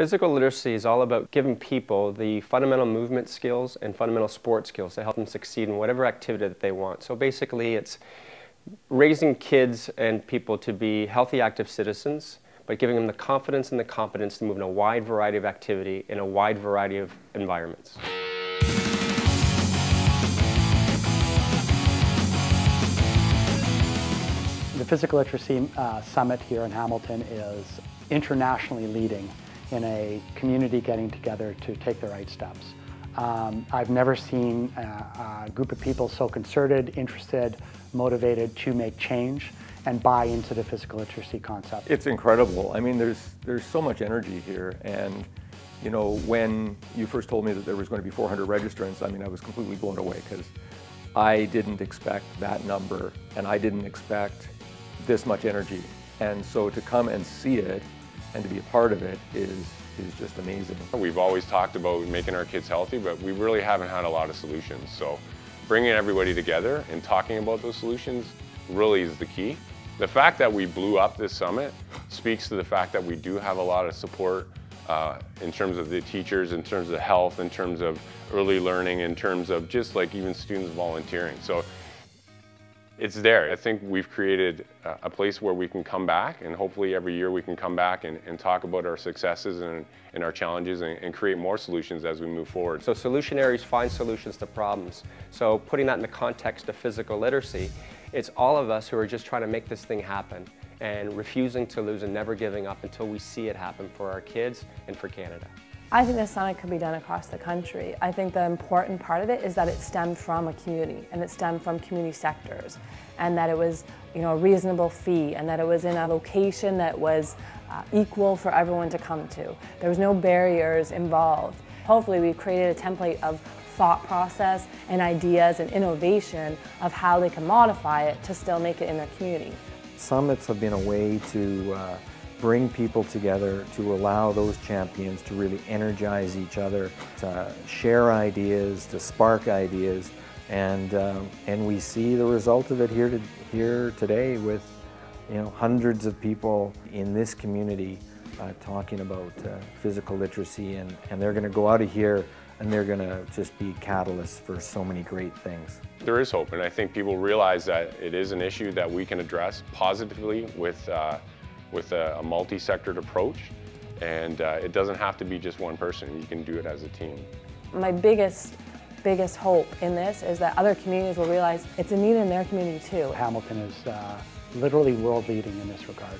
Physical literacy is all about giving people the fundamental movement skills and fundamental sport skills to help them succeed in whatever activity that they want. So basically it's raising kids and people to be healthy, active citizens, but giving them the confidence and the competence to move in a wide variety of activity in a wide variety of environments. The Physical Literacy uh, Summit here in Hamilton is internationally leading in a community getting together to take the right steps. Um, I've never seen a, a, group of people so concerted, interested, motivated to make change and buy into the physical literacy concept. It's incredible. I mean, there's, there's so much energy here. And, you know, when you first told me that there was going to be 400 registrants, I mean, I was completely blown away because I didn't expect that number and I didn't expect this much energy. And so to come and see it and to be a part of it is, is just amazing. We've always talked about making our kids healthy, but we really haven't had a lot of solutions. So bringing everybody together and talking about those solutions really is the key. The fact that we blew up this summit speaks to the fact that we do have a lot of support uh, in terms of the teachers, in terms of health, in terms of early learning, in terms of just like even students volunteering. So it's there. I think we've created a place where we can come back and hopefully every year we can come back and, and talk about our successes and, and our challenges and, and, create more solutions as we move forward. So solutionaries find solutions to problems. So putting that in the context of physical literacy, it's all of us who are just trying to make this thing happen and refusing to lose and never giving up until we see it happen for our kids and for Canada. I think this summit could be done across the country. I think the important part of it is that it stemmed from a community and it stemmed from community sectors and that it was you know, a reasonable fee and that it was in a location that was uh, equal for everyone to come to. There was no barriers involved. Hopefully we've created a template of thought process and ideas and innovation of how they can modify it to still make it in their community. Summits have been a way to uh, bring people together to allow those champions to really energize each other, to share ideas, to spark ideas, and um, and we see the result of it here to, here today with you know hundreds of people in this community uh, talking about uh, physical literacy, and and they're going to go out of here and they're going to just be catalysts for so many great things. There is hope, and I think people realize that it is an issue that we can address positively with. Uh, with a, a multi-sectored approach. And uh, it doesn't have to be just one person. You can do it as a team. My biggest biggest hope in this is that other communities will realize it's a need in their community too. Hamilton is uh, literally world leading in this regard.